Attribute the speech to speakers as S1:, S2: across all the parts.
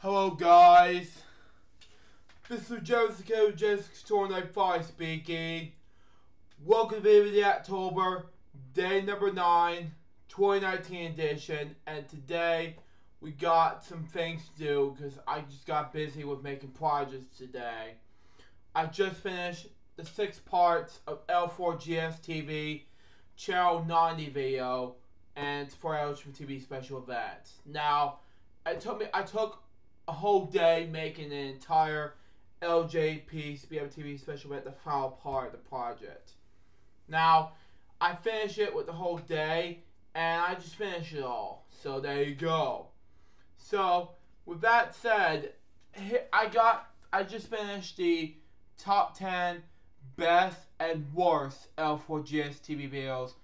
S1: Hello guys, this is Jessica Jessica 295 speaking. Welcome to the October, day number 9, 2019 edition, and today we got some things to do because I just got busy with making projects today. I just finished the six parts of L4GS TV Channel 90 video and for eligible TV special events. Now, it took me I took a whole day making an entire LJP TV special event, the final part of the project. Now, I finished it with the whole day, and I just finished it all. So there you go. So, with that said, I got, I just finished the top 10 best and worst L4GS TV videos,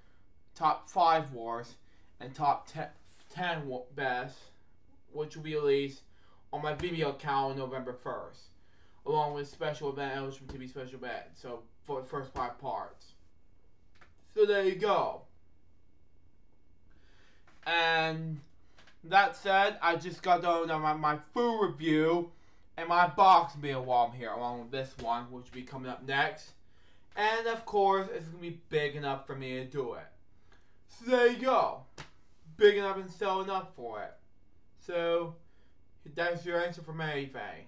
S1: top 5 worst, and top 10, 10 best, which will be released on my Vimeo account on November 1st, along with special event eligible TV special event. So for the first five parts. So there you go. And that said, I just got done on my, my food review and my box meal while I'm here, along with this one, which will be coming up next. And of course, it's going to be big enough for me to do it. So there you go. Big enough and so enough for it. So, that's your answer from anything.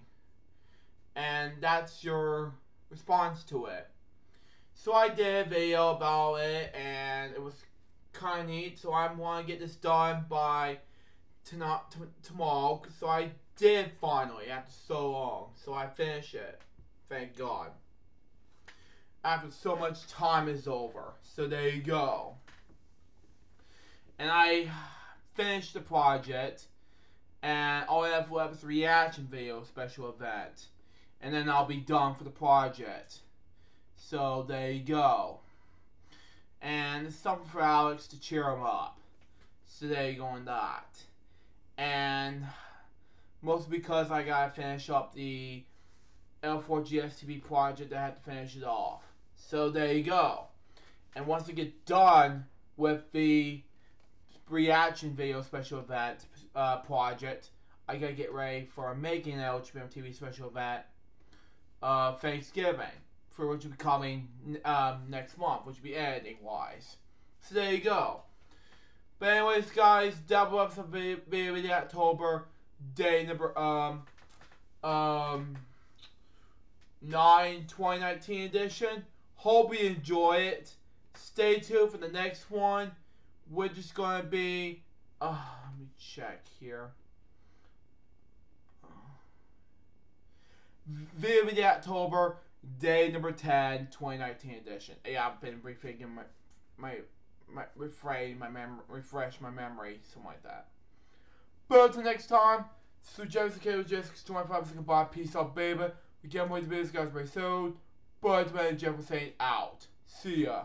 S1: And that's your response to it. So I did a video about it and it was kind of neat. So I want to get this done by tonight, tomorrow. So I did finally after so long. So I finished it. Thank God. After so much time is over. So there you go. And I finished the project and all I have left is reaction video special event. And then I'll be done for the project. So there you go. And something for Alex to cheer him up. So there you go on that. And mostly because I gotta finish up the L4GSTV project, I have to finish it off. So there you go. And once I get done with the reaction video special event uh, project. I gotta get ready for making an LHBM TV special event uh, Thanksgiving, for which will be coming um, next month, which will be editing wise. So there you go. But anyways, guys, double up some video, video October day number um um 9 2019 edition. Hope you enjoy it. Stay tuned for the next one which is going to be, uh, let me check here. The October, day number 10, 2019 edition. Yeah, I've been rethinking my, my, my, refrain, my mem refresh my memory, something like that. But until next time, so Jessica, Jessica, 25 seconds goodbye, peace out, baby. We can't wait to be this guys soon. But man, Jeff was saying out. See ya.